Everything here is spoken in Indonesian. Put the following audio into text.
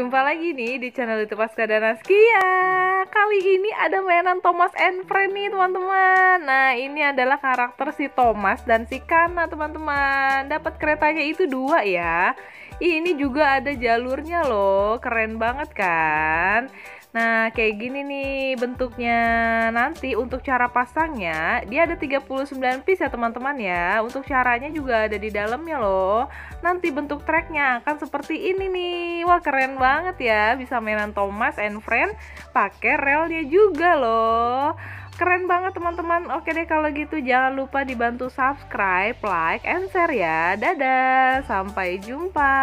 jumpa lagi nih di channel YouTube Pasca dan Askia Kali ini ada mainan Thomas and Friend nih teman-teman. Nah ini adalah karakter si Thomas dan si Kana teman-teman. Dapat keretanya itu dua ya. Ini juga ada jalurnya loh. Keren banget kan Nah, kayak gini nih bentuknya. Nanti untuk cara pasangnya, dia ada 39 piece ya teman-teman ya. Untuk caranya juga ada di dalamnya loh. Nanti bentuk tracknya akan seperti ini nih. Wah, keren banget ya. Bisa mainan Thomas and Friend pakai relnya juga loh. Keren banget teman-teman. Oke deh kalau gitu jangan lupa dibantu subscribe, like, and share ya. Dadah. Sampai jumpa.